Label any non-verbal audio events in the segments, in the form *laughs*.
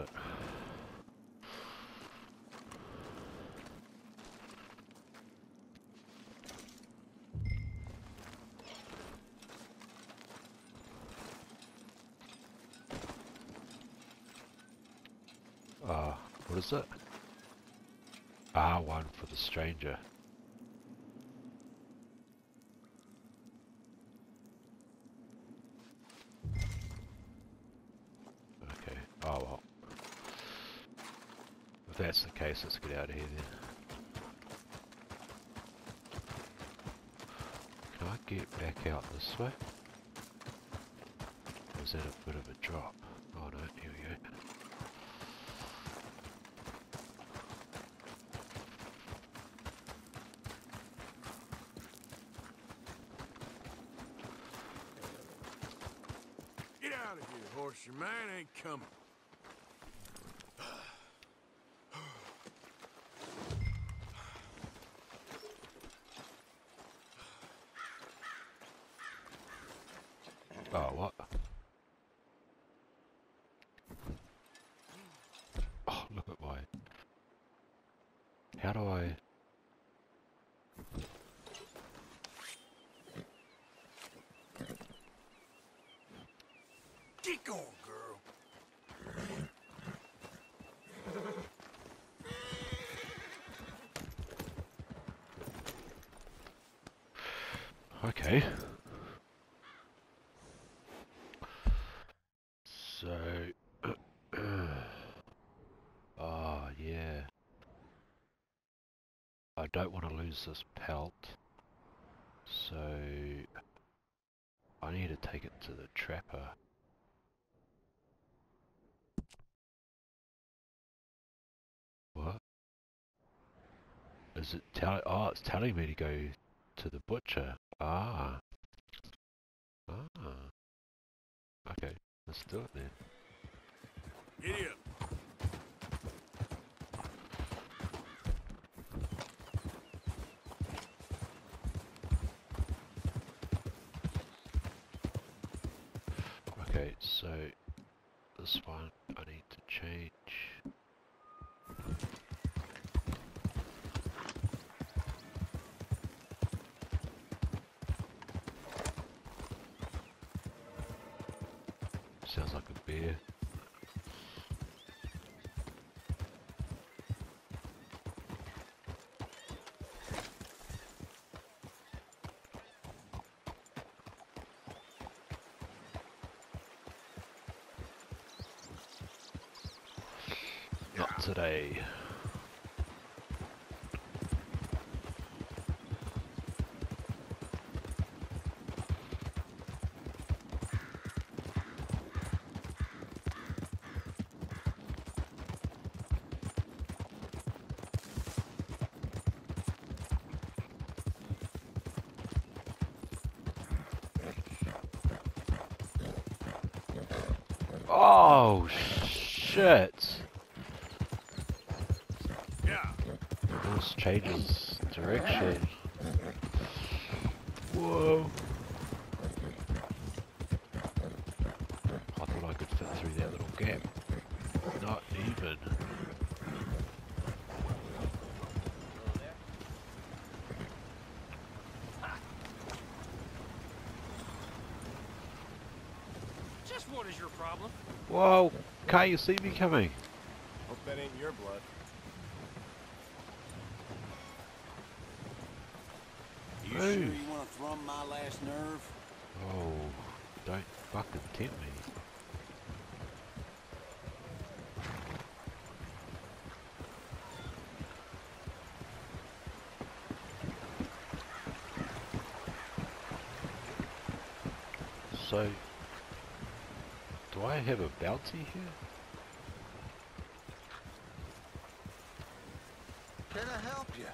it? Ah, what is it? Ah, one for the stranger. Let's get out of here then. Can I get back out this way? Or is that a bit of a drop? Oh no, here we go. Get out of here, horse. Your man ain't coming. Oh, what? Oh, look at my... How do I... Get going, girl. Okay. So... oh, yeah. I this pelt. So... I need to take it to the trapper. What? Is it tell? Oh, it's telling me to go to the butcher. Ah. Ah. Okay, let's do it then. Giddy up. Okay, so this one I need to change. Sounds like a bear. Not today. Oh shit! Yeah. This changes direction. Whoa! I thought I could fit through that little gap. Not even. Just what is your problem? Whoa! Can't you see me coming? Hope that ain't your blood. You Hey. sure you want to thrum my last nerve? Oh, don't fucking tempt me. So, do I have a bounty here? Can I help you?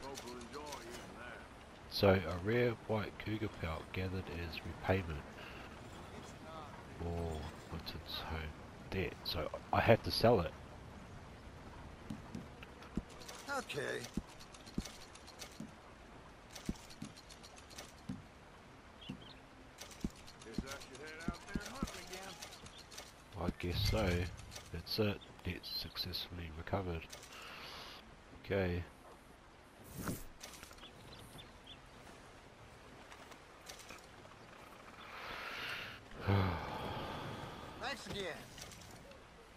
Folk will enjoy using that. So, a rare white cougar pelt gathered as repayment for Wellington's home debt, so I have to sell it. Okay. Guess I should head out there and again. I guess so. That's it. Debt successfully recovered. Okay. Thanks again.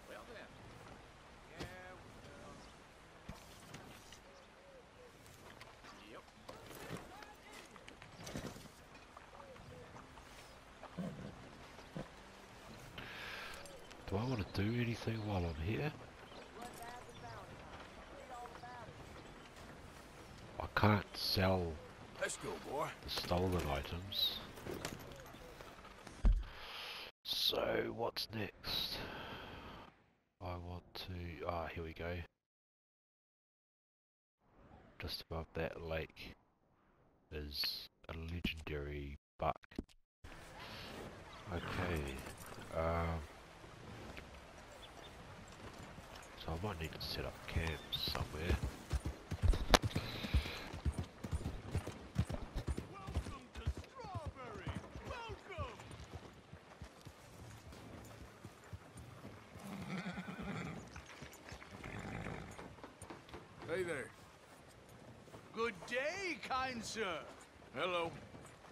Well then. Yeah, well. Yep. Do I want to do anything while I'm here? I can't sell Let's go, boy. the stolen items. So, what's next? I want to... Ah, here we go. Just above that lake is a legendary buck. Okay. Um, so I might need to set up camp somewhere. Welcome to Strawberry. Welcome. Hey there. Good day, kind sir. Hello.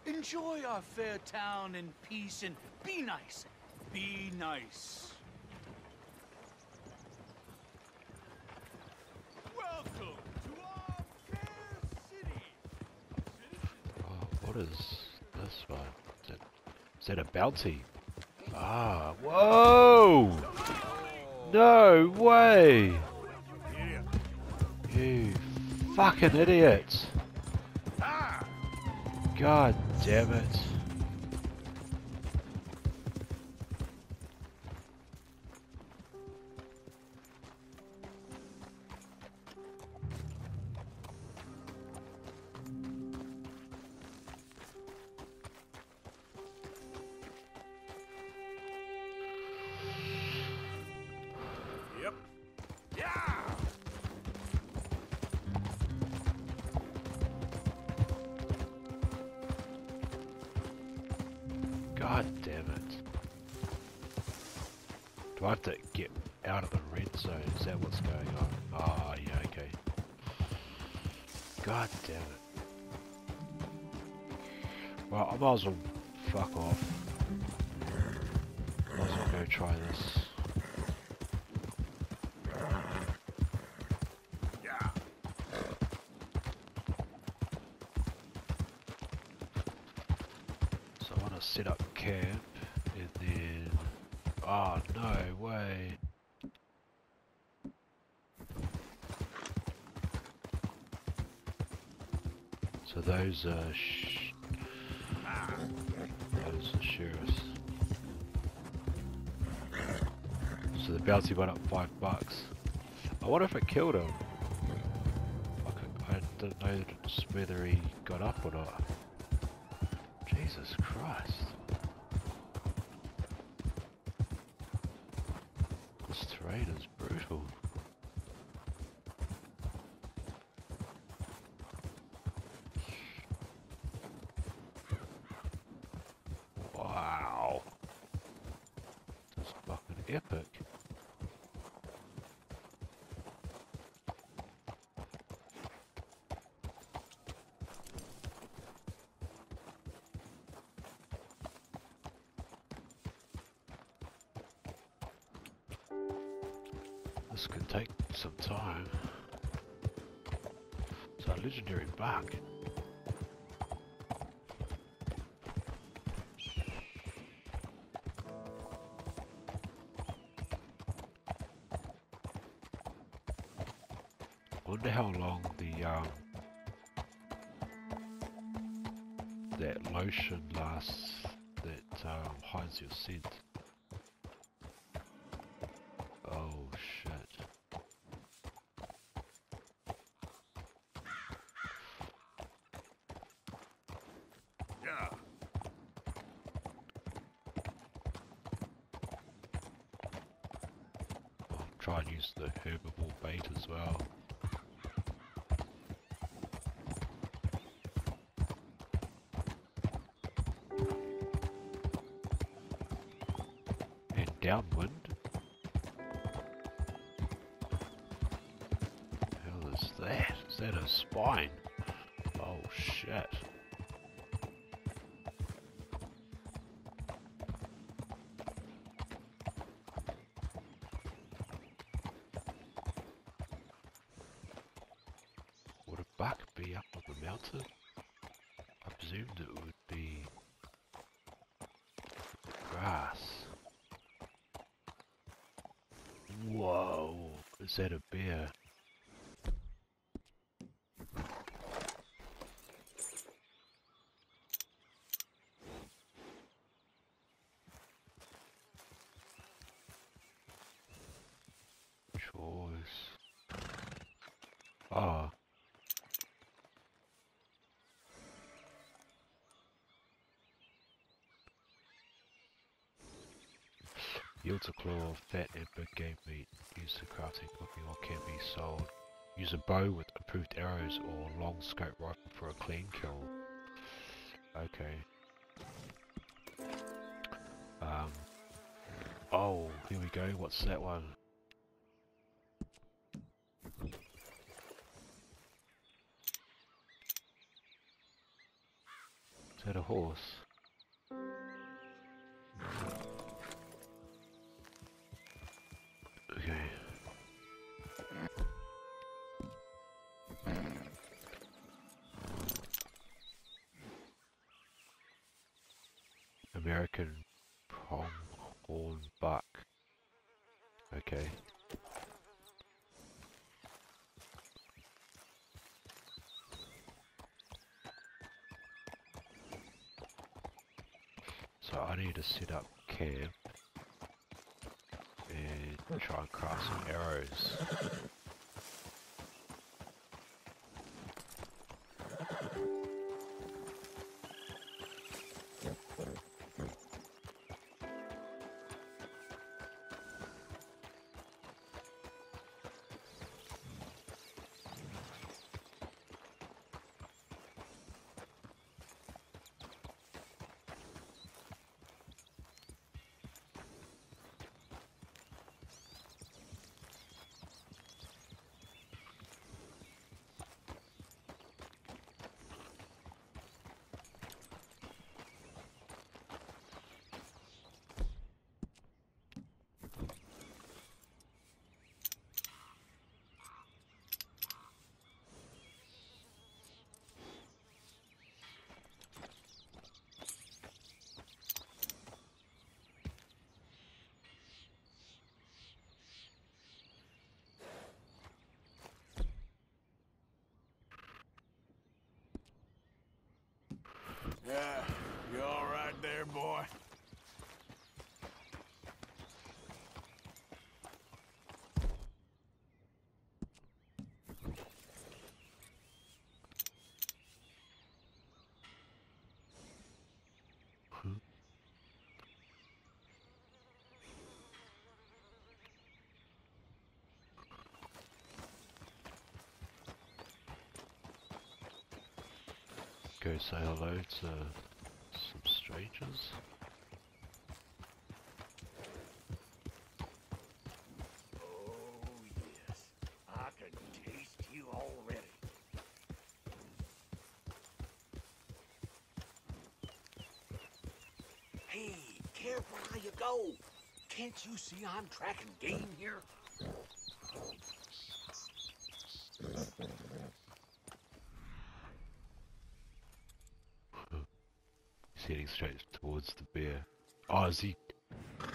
Enjoy our fair town in peace and be nice. Be nice. Welcome to our fair city. Oh, what is this one? Is that, a bounty? Ah, whoa! No way! You fucking idiot! God damn it. As well fuck off. Might as well go try this. So I want to set up camp and then... Oh, no way. So those are... Bounty went up five bucks. I wonder if it killed him. I, could, I don't know whether he got up or not. Jesus Christ. This terrain is brutal. Wow. That's fucking epic. This can take some time. A legendary buck. Wonder how long the um that lotion lasts that um, hides your scent. Oh shit. Yeah. try and use the herbivore bait as well. And downwind. Hell is that? Is that a spine? The mountain? I presumed it would be grass. Whoa, is that a bear? Choice. Ah. Yields a claw of fat and big game meat. Crafting, cooking, or can be sold. Use a bow with improved arrows or long scope rifle for a clean kill. Okay. Um. Oh, here we go. What's that one? Is that a horse? Need to set up camp and try and craft some arrows. Yeah, you all right there, boy? Go say hello to some strangers. Yes. I can taste you already. Hey, careful how you go. Can't you see I'm tracking game here? Oh, is he?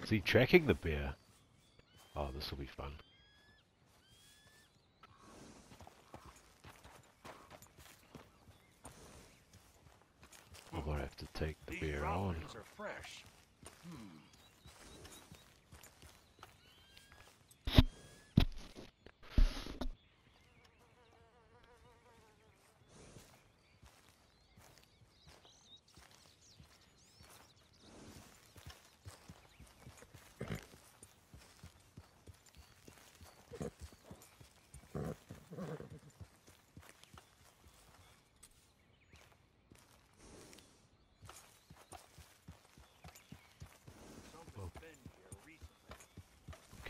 Is he tracking the bear? Oh, this will be fun. I might have to take the These bear on. are fresh. Hmm.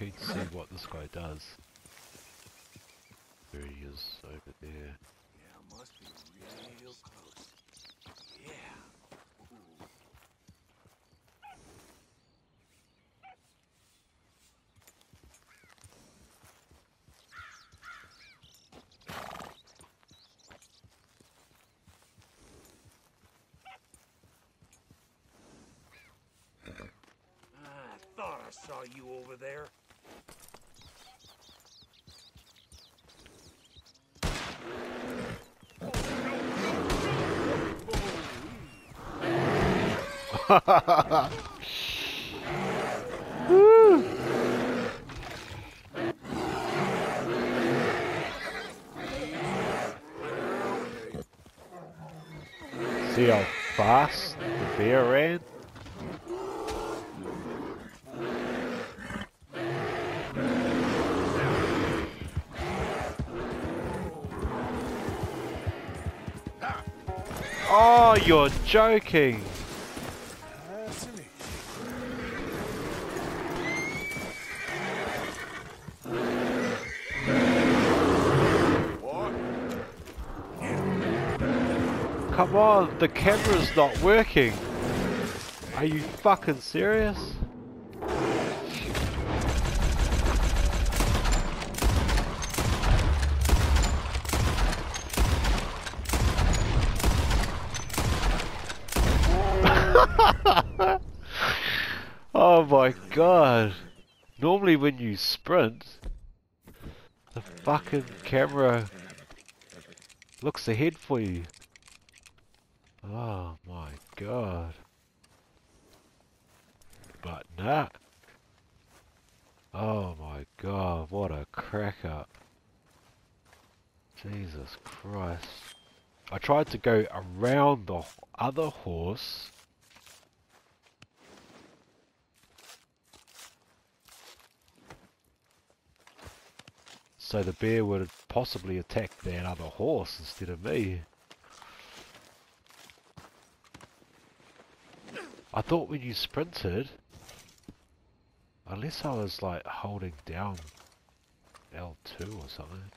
keen to see does. There he is over there. Yeah, must be real close. Yeah. I thought I saw you over there. *laughs* See how fast the bear ran? Oh, you're joking! On, the camera's not working! Are you fucking serious? *laughs* oh my god. Normally when you sprint, the fucking camera looks ahead for you. Oh my god. But nah. Oh my god, what a crack up. Jesus Christ. I tried to go around the other horse. So the bear would possibly attack that other horse instead of me. I thought when you sprinted, unless I was like holding down L2 or something.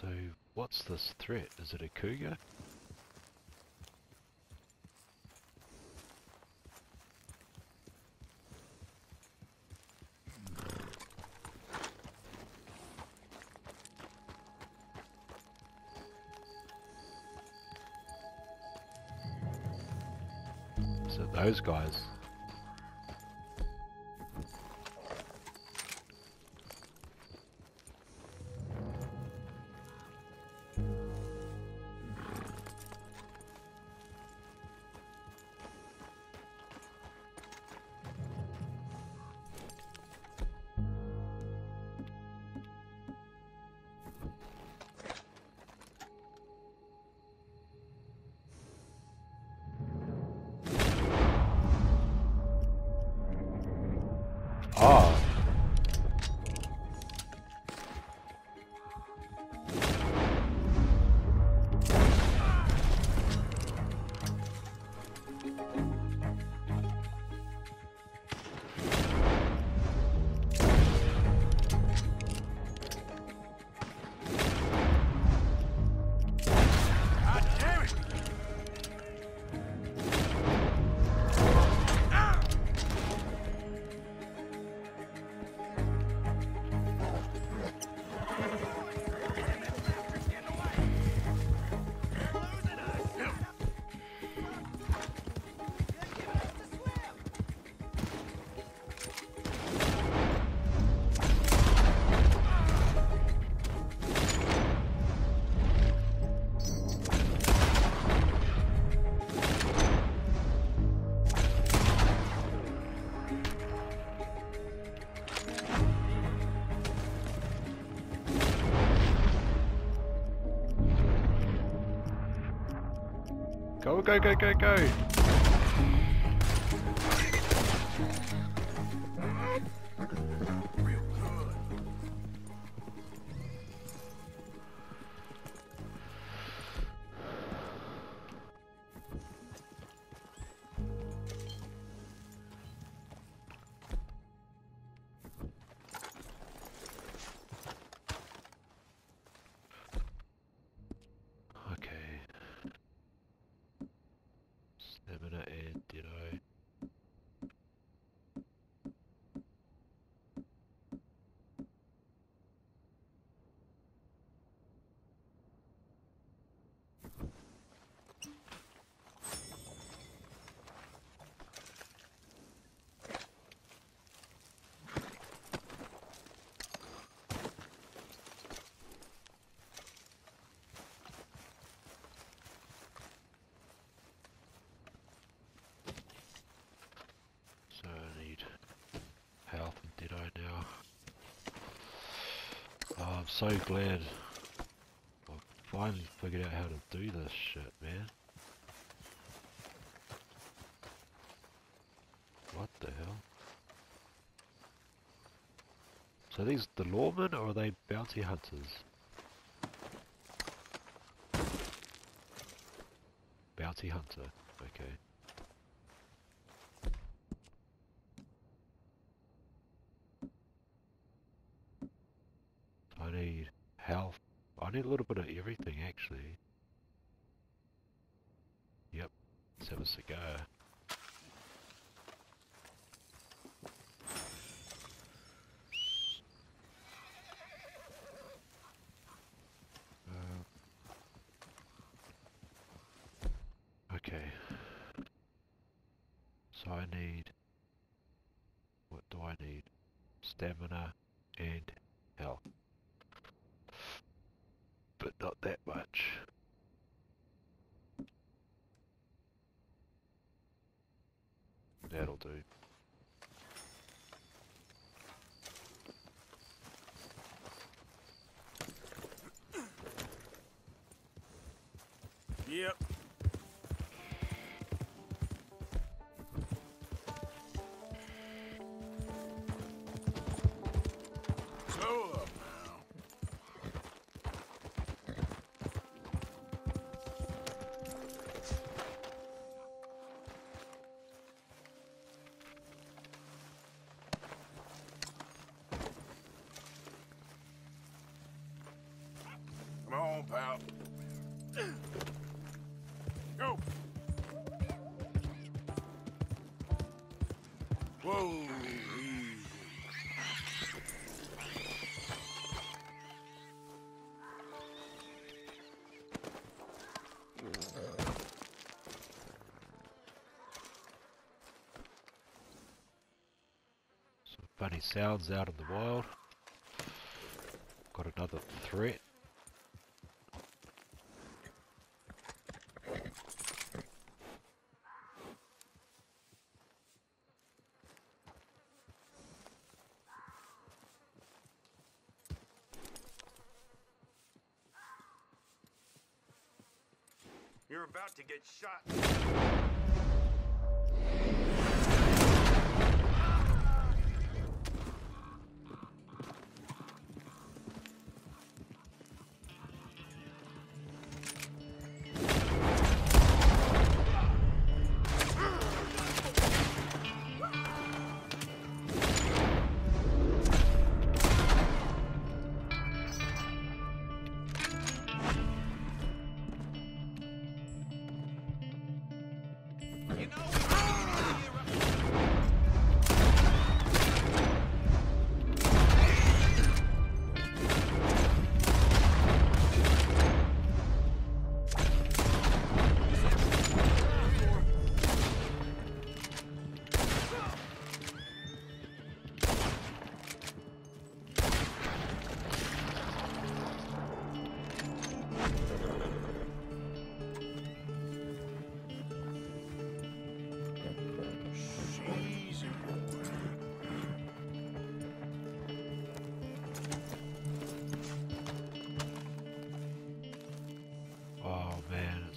So, what's this threat? Is it a cougar? Those guys? Go, go, go, go, go! Oh, I'm so glad I've finally figured out how to do this shit, man. What the hell? So these the lawmen or are they bounty hunters? Bounty hunter, okay. Some funny sounds out in the wild. Got another threat.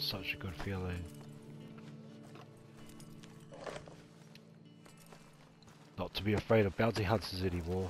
Such a good feeling. Not to be afraid of bounty hunters anymore.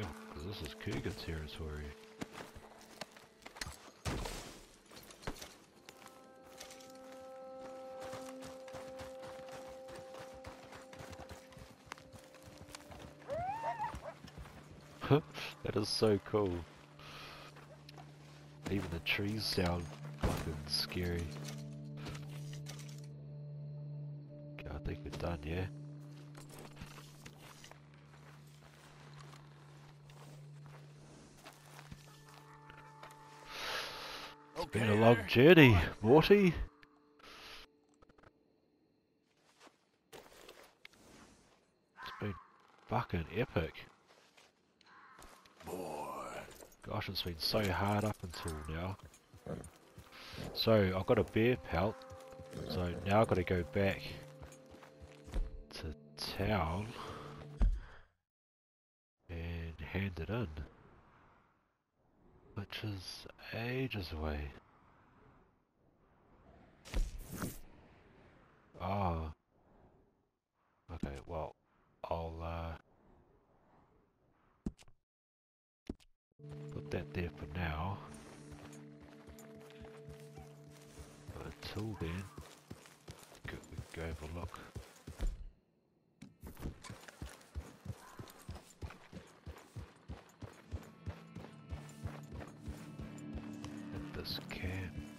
Because this is cougar territory. *laughs* that is so cool. Even the trees sound fucking scary. Okay, I think we're done, yeah? Been a long journey, Morty. It's been fucking epic. Boy. Gosh, it's been so hard up until now. So, I've got a bear pelt. So now I've got to go back to town and hand it in. Which is ages away. This camp.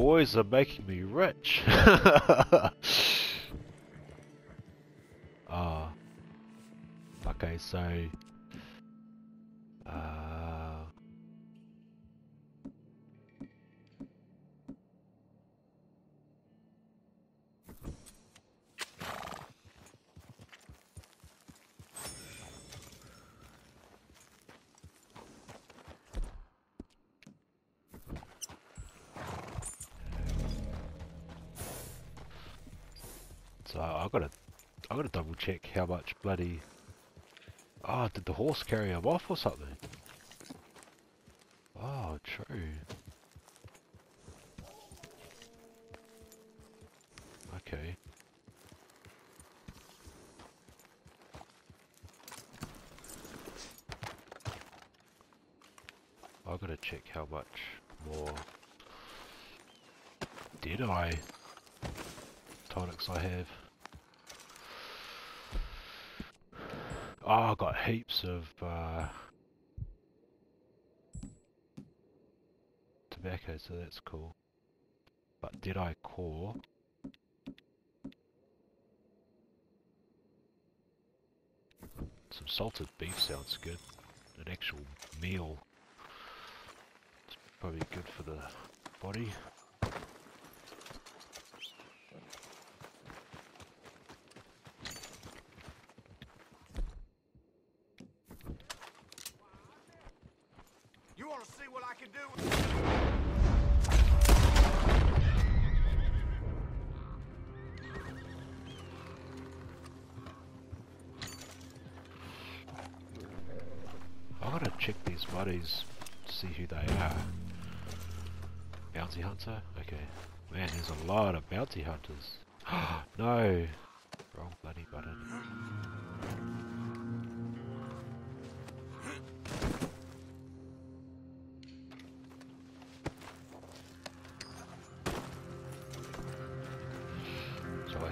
Boys are making me rich. *laughs* Ah. okay, so. Uh. I gotta, I gotta double check how much bloody. Oh, did the horse carry him off or something? Oh, true. Okay. I gotta check how much more did I tonics I have. Oh, I got heaps of uh, tobacco, so that's cool. But did I core? Some salted beef sounds good. An actual meal. It's probably good for the body.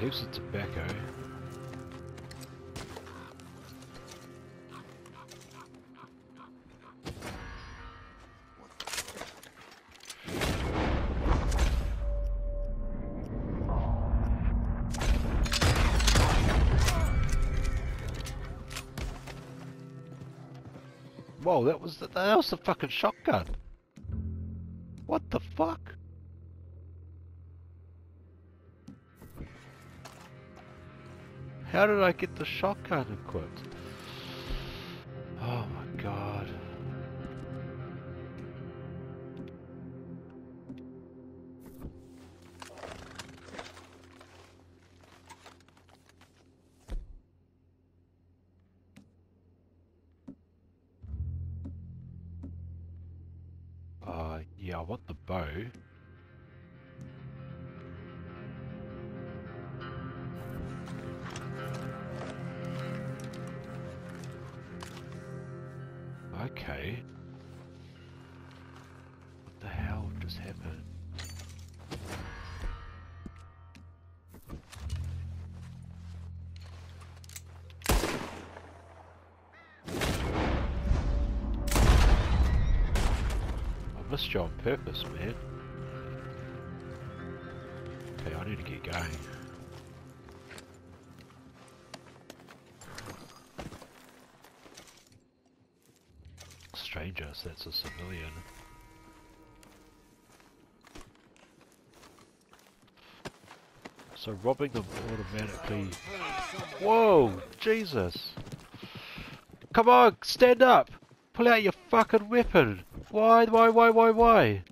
Heaps of tobacco. Whoa, that was the, that was the fucking shotgun. What the fuck? How did I get the shotgun equipped? Oh purpose, man. Okay, I need to get going. Stranger, so that's a civilian. So robbing them automatically... Whoa! Jesus! Come on, stand up! Pull out your fucking weapon! Why, why, why, why, why?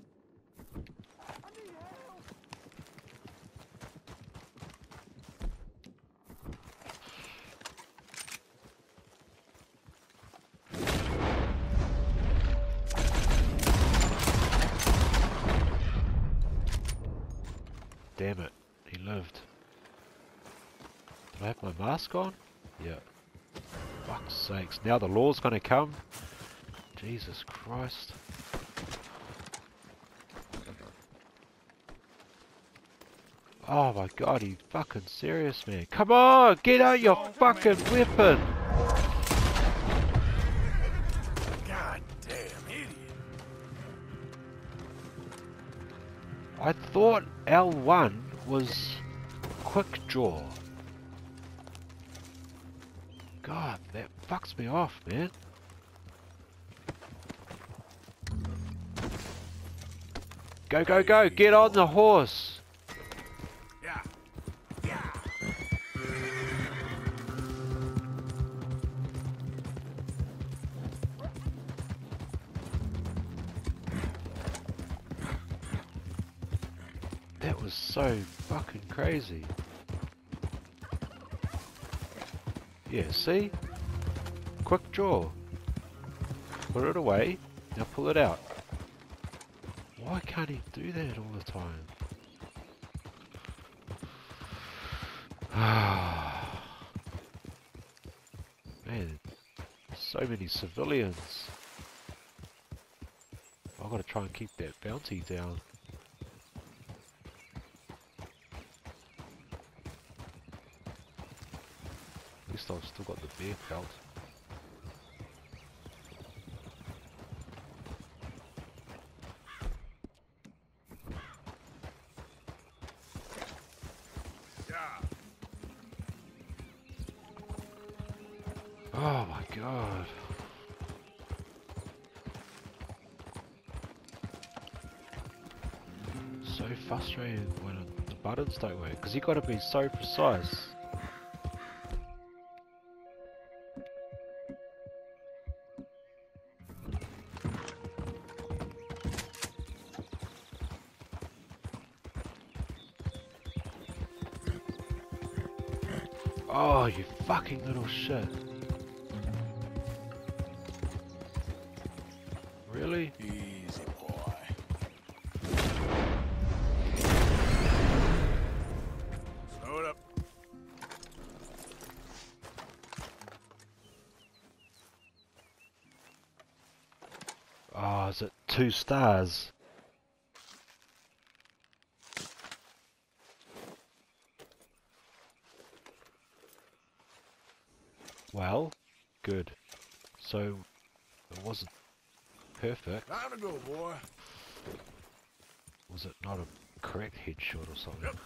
Damn it, he lived. Did I have my mask on? Yeah. Fuck's sakes, now the law's gonna come? Jesus Christ. Oh my god, you fucking serious man. Come on, get out your fucking weapon! God damn idiot. I thought L1 was quick draw. God, that fucks me off, man. Go, go, go! Get on the horse! Yeah. That was so fucking crazy. Yeah, see? Quick draw. Put it away, now pull it out. Why can't he do that all the time? *sighs* Man, so many civilians. I've got to try and keep that bounty down. At least I've still got the bear pelt. Don't work, because you gotta be so precise. Oh, you fucking little shit. Two stars? Well, good. So, it wasn't perfect. Time to go, boy. Was it not a correct headshot or something? Hey,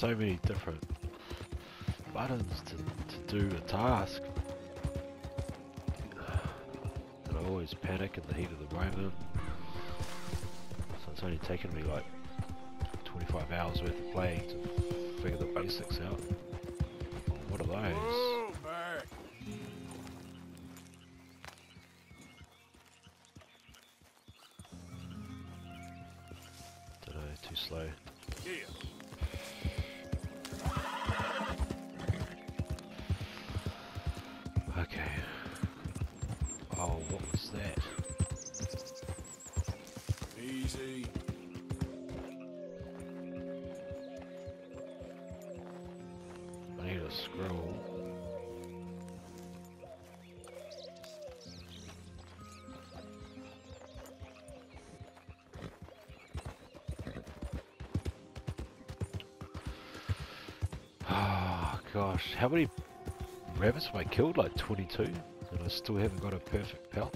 so many different buttons to, to do a task. And I always panic in the heat of the moment. So it's only taken me like 25 hours worth of playing to figure the basics out. What are those? Gosh, how many rabbits have I killed? Like 22? And I still haven't got a perfect pelt?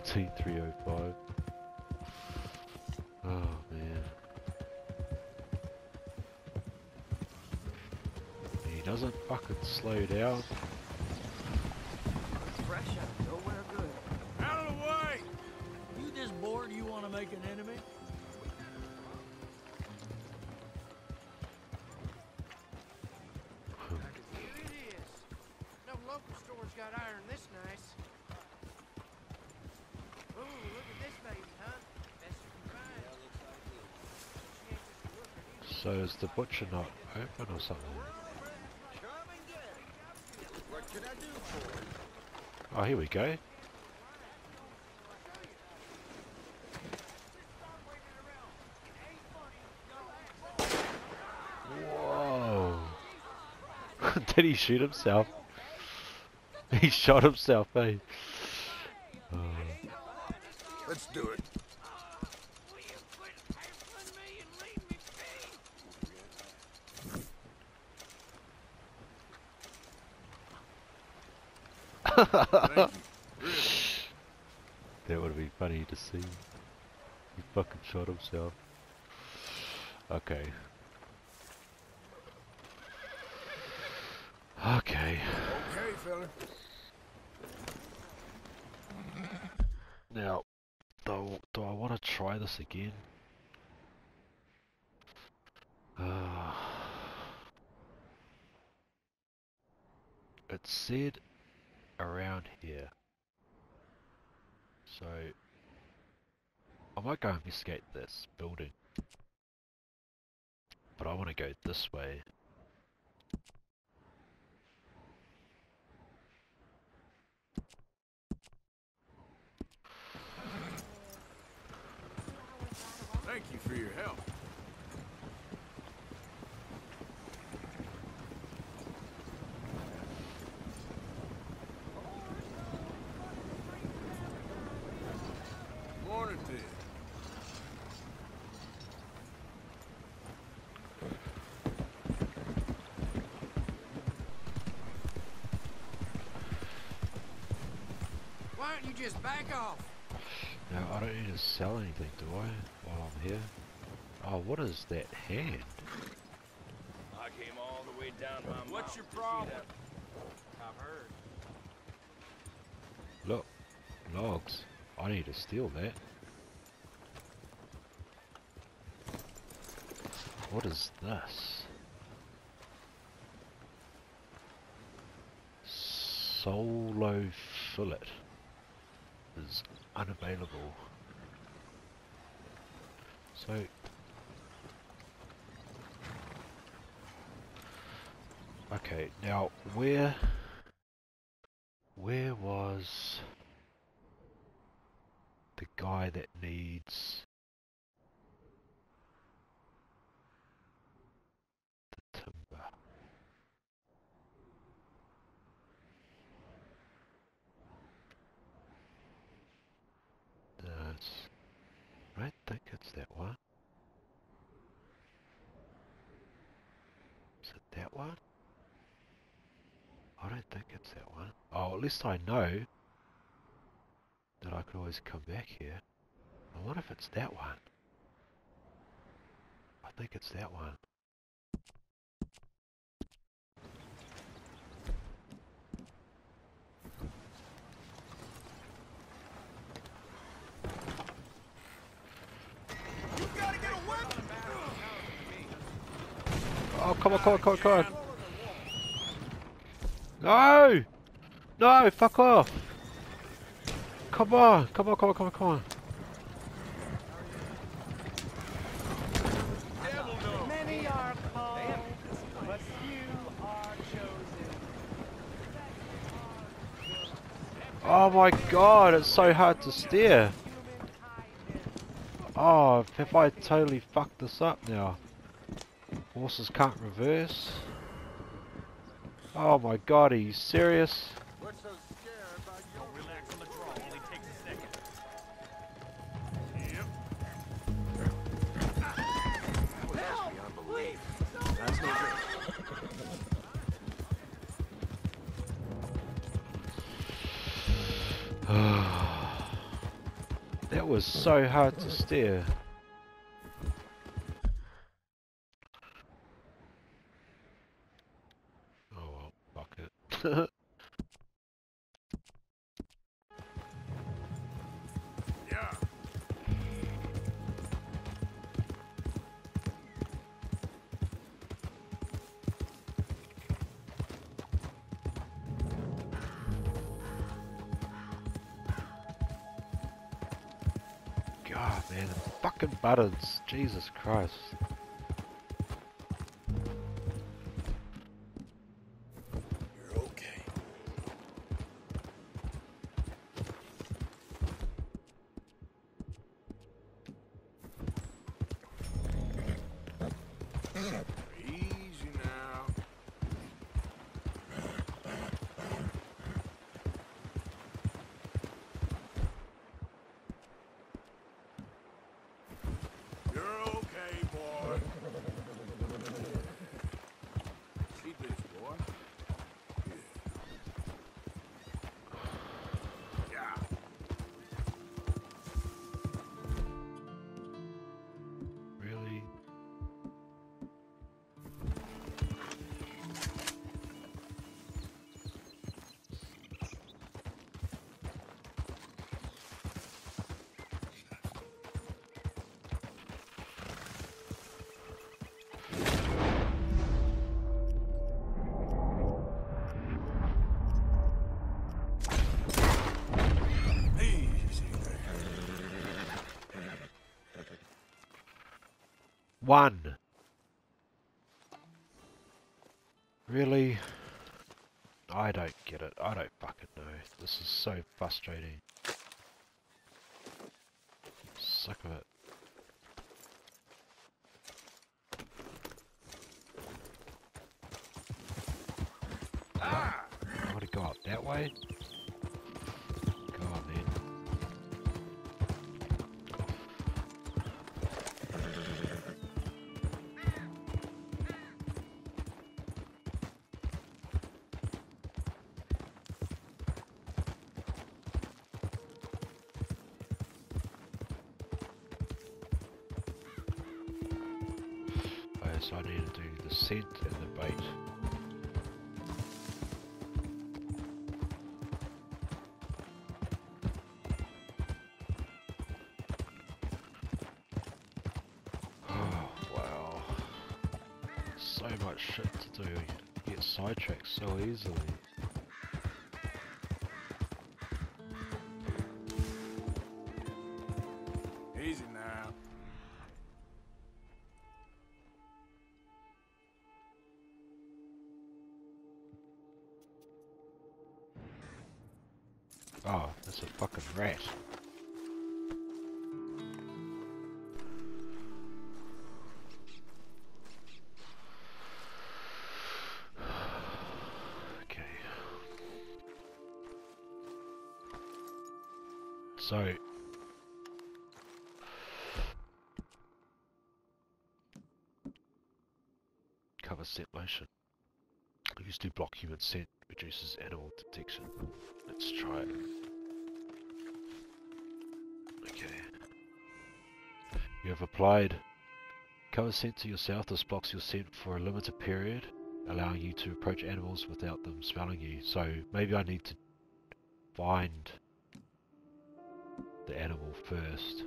LT 305. Oh man. He doesn't fucking slow down. Fresh out, nowhere good. Out of the way. You this bored you want to make an enemy? The butcher not open or something? Oh, here we go. Whoa! *laughs* Did he shoot himself? *laughs* He shot himself, eh? Oh. Let's do it. Will you quit hassling me and leave me be? Thank you. That would be funny to see. He fucking shot himself. Okay. Okay. Okay, fella. Now, do, do I want to try this again? Uh, it said around here. So I might go investigate this building. But I want to go this way. Thank you for your help. Morning to you. Why don't you just back off? Now I don't need to sell anything, do I? While I'm here. Oh, what is that hand? I came all the way down my What's your mountain to see problem? I've heard. Look, logs. I need to steal that. What is this? Solo fillet is unavailable. So Okay, now where where was the guy that needs the timber? That's I it's that one. Is it that one? I don't think it's that one. Oh, at least I know that I could always come back here. I wonder if it's that one. I think it's that one. You gotta get a whip! Oh, come on, come on, come on, come on. No! No, fuck off! Come on, come on, come on, come on, come on. Devil no! Many are called, but few are chosen. Oh my god, it's so hard to steer. Oh, if I totally fucked this up now? Horses can't reverse. Oh my god, are you serious? What's so scared about your Relax on the draw. Only takes a second. That's no good. that was so hard to steer. Man, fucking buttons. Jesus Christ. This is so frustrating. Sick of it. Ah! I want to go up that way. The scent the bait. Oh, wow. So much shit to do. You get sidetracked so easily. Scent. Used to block human scent, reduces animal detection. Let's try it. Okay. You have applied cover scent to yourself. This blocks your scent for a limited period, allowing you to approach animals without them smelling you. So maybe I need to find the animal first.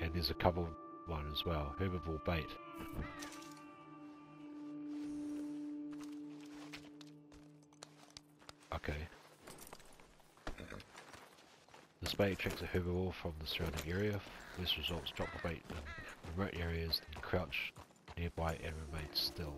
And there's a cover one as well. Herbivore bait. Okay. This bait attracts a herbivore from the surrounding area. This results drop the bait in remote areas, then crouch nearby and remain still.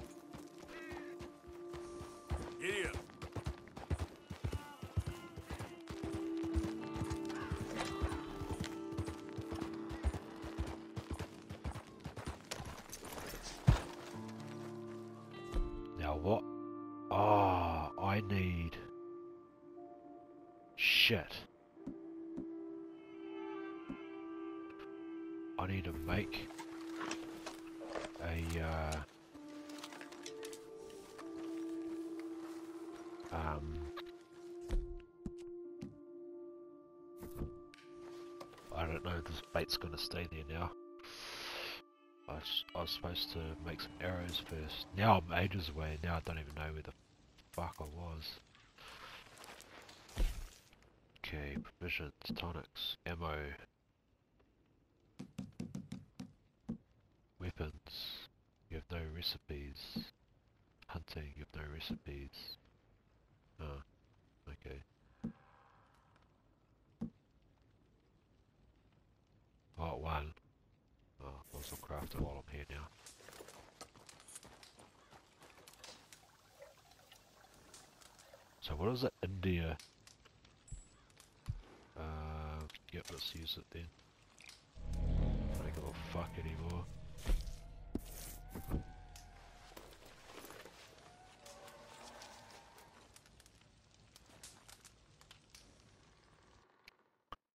supposed to make some arrows first. Now I'm ages away, now I don't even know where the fuck I was. Okay, provisions, tonics, ammo, weapons, you have no recipes, hunting, you have no recipes. Ah, okay. Part 1 build some craft while I'm here now. So what is it? India. Uh, yep, let's use it then. I don't give a fuck anymore.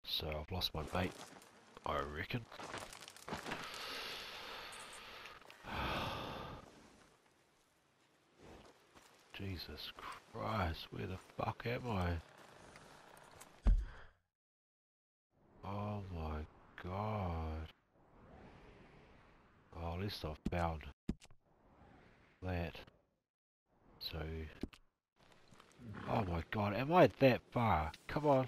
So I've lost my bait, I reckon. Jesus Christ, where the fuck am I? Oh my god. Oh, at least I've found that. So... Oh my god, am I that far? Come on.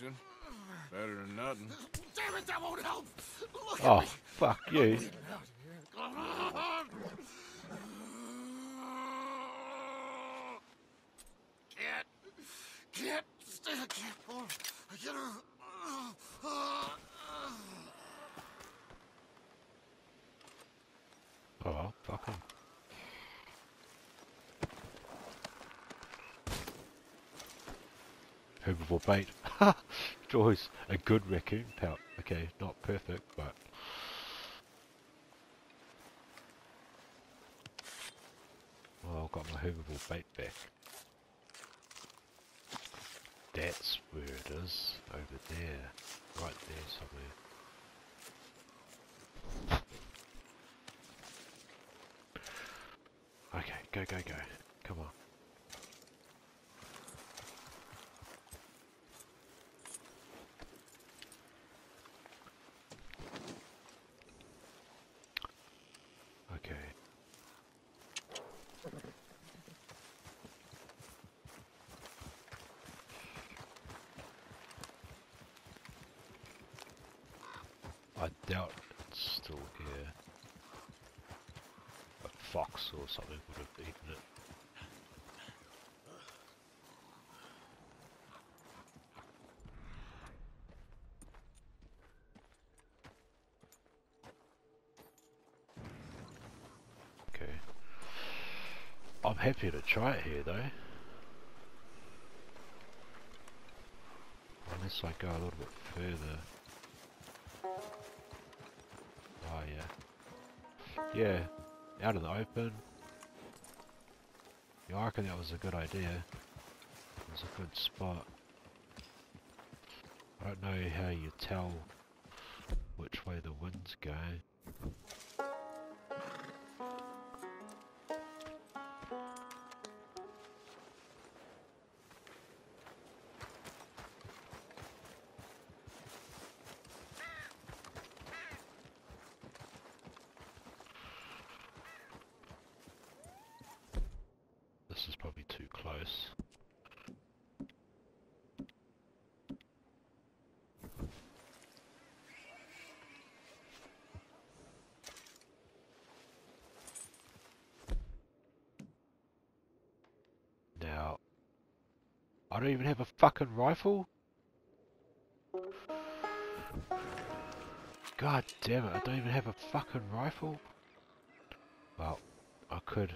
Some. Better than nothing. Damn it, that won't help. Look Oh, at me. fuck you. Can't, can't, stay, I can't. Oh, I get her. Uh, uh. Oh, fuck him. Herbivore bait. *laughs* Joyce, a good raccoon pelt. Okay, not perfect, but... Well, I've got my herbivore bait back. That's where it is. Over there. Right there somewhere. Okay, go, go, go. Come on. Okay. I doubt it's still here. A fox or something would have eaten it. Okay. I'm happy to try it here though. Unless I go a little bit further. Oh yeah. Yeah, out in the open. Yeah, I reckon that was a good idea. It was a good spot. I don't know how you tell which way the wind's going. I don't even have a fucking rifle? God damn it, I don't even have a fucking rifle? Well, I could.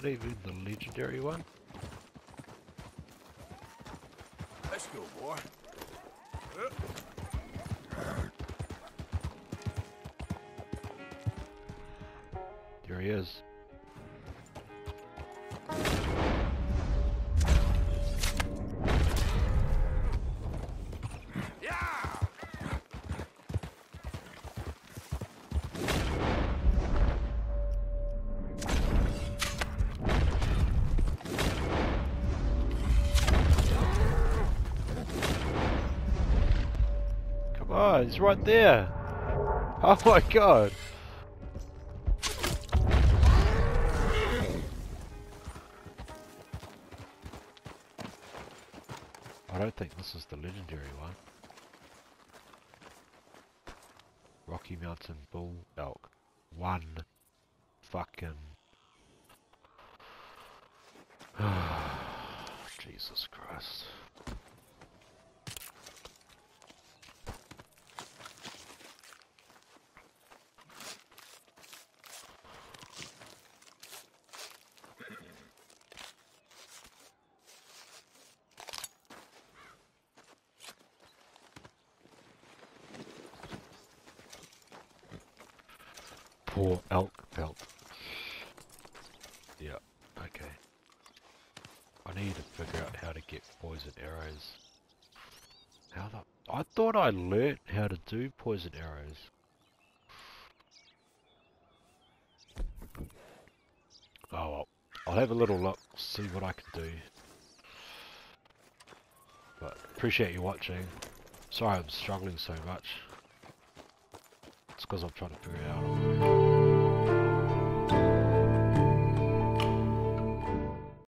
Was that even the legendary one? He's right there. Oh my god. I don't think this is the legendary one. Rocky Mountain Bull Elk. One fucking. *sighs* Jesus Christ. Poor elk pelt. Yeah, okay. I need to figure out how to get poison arrows. How the... I thought I learnt how to do poison arrows. Oh well. I'll have a little look, see what I can do. But appreciate you watching. Sorry I'm struggling so much. It's because I'm trying to figure it out.